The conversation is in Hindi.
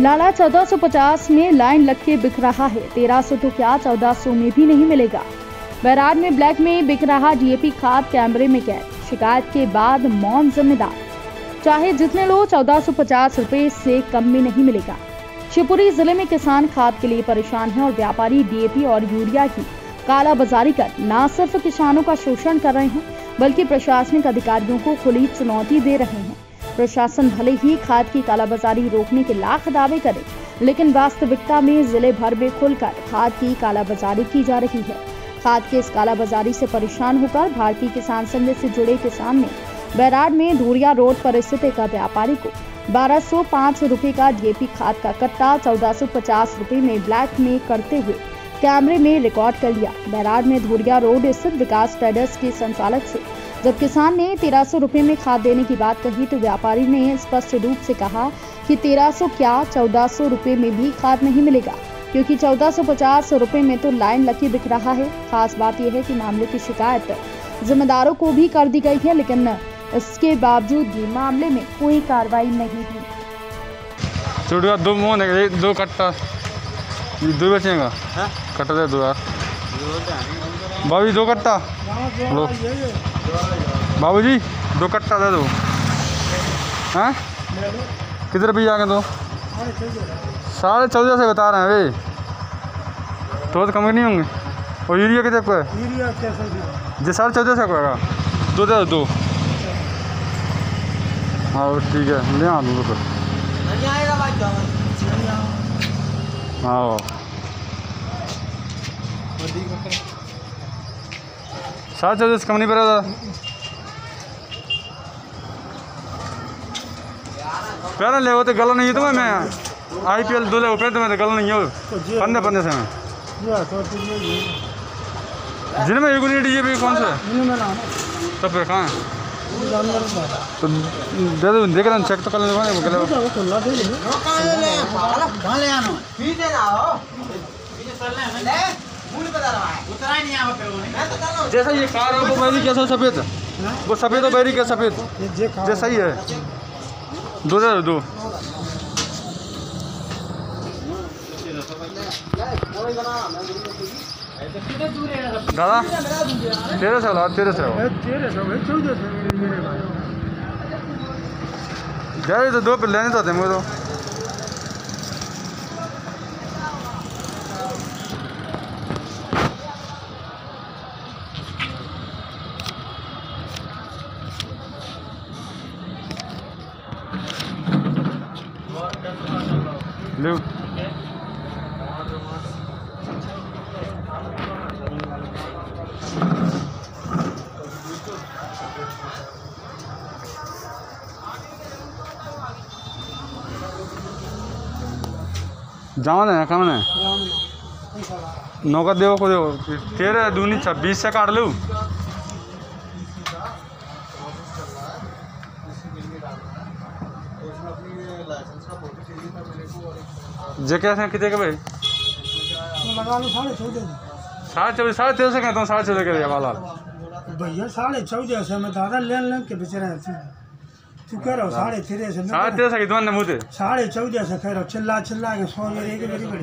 लाला 1450 में लाइन लग के बिक रहा है। 1300 तो क्या 1400 में भी नहीं मिलेगा। बैराड में ब्लैक में बिक रहा डीएपी खाद कैमरे में कैद। शिकायत के बाद मौन जिम्मेदार। चाहे जितने लो 1450 रुपए से कम में नहीं मिलेगा। शिवपुरी ज़िले में किसान खाद के लिए परेशान है और व्यापारी डीएपी और यूरिया की कालाबाजारी कर न सिर्फ़ किसानों का शोषण कर रहे हैं, बल्कि प्रशासनिक अधिकारियों को खुली चुनौती दे रहे हैं। प्रशासन भले ही खाद की कालाबाजारी रोकने के लाख दावे करे, लेकिन वास्तविकता में ज़िले भर में खुलकर खाद की कालाबाजारी की जा रही है। खाद के इस कालाबाजारी से परेशान होकर भारतीय किसान संघ से जुड़े किसान ने बैराड में धूरिया रोड पर स्थित एक व्यापारी को बारह सौ पाँच रुपये का डीएपी खाद का कट्टा, चौदह सौ पचास रुपये में ब्लैक में करते हुए कैमरे में रिकॉर्ड कर लिया। बैराड में धूरिया रोड स्थित विकास ट्रेडर्स के संचालक से जब किसान ने तेरह सौ रुपये में खाद देने की बात कही तो व्यापारी ने स्पष्ट रूप से कहा कि तेरह सौ क्या चौदह सौ रुपये में भी खाद नहीं मिलेगा क्योंकि चौदह सौ पचास रुपये में तो लाइन लकी बिक रहा है। खास बात यह है कि मामले की शिकायत जिम्मेदारों को भी कर दी गई है लेकिन इसके बावजूद भी मामले में कोई कार्रवाई नहीं हुई। दो मोहन दो कट्टा। दो बचेगा? हाँ? कट्टा दे दो यार। बाबू जी दो कट्टा। लो। बाबू जी दो कट्टा दे दो। हैं? कितने रुपये आ गए दो। साढ़े चौदह से बता रहे हैं वे। तो तो कम नहीं होंगे। और यूरिया कितने को है? जी साढ़े चौदह सौ को दो दे दो हाँ ठीक है। ले आ दूँ तो नहीं आएगा भाई हाँ। साढ़े चौदह से कम नहीं पड़ा पहले ले तो गला नहीं है तुम्हें मैं आई पी एल दो ले पहले तुम्हें तो गला नहीं हो पन्ने पन्ने से मैं जिनमें एक नहीं डीजे भी कौन से? तब फिर कहाँ है? तो दे दो देख रहा हूँ चेक तो कर लेना गले। कहाँ ले आना तो जैसा ये कार है वो बैरी कैसा सफ़ेद। वो सफ़ेद और बैरी क्या सफ़ेद। जैसा ही है। दो दे दो। दादा तेरह से ला तेरह से। भाई जाए तो दो पे लेने तो थे मुझे तो। ले जाओ ना कम है नौका देव को देव। तेरह दूनी छब्बीस से काट लूँ। जे कैसे कितने के भाई? साढ़े चौदह साढ़े तेरह से कहता हूँ साढ़े चौदह के भैया वाला भैया साढ़े चौदह से मैं दादा लेन लेन के बेच रहे थे तू कह रहा हो साढ़े तेरह से साढ़े तेरह से कितना तुम्हारे साढ़े चौदह से कह रहा चिल्ला चिल्ला के सौ मेरी बड़ी।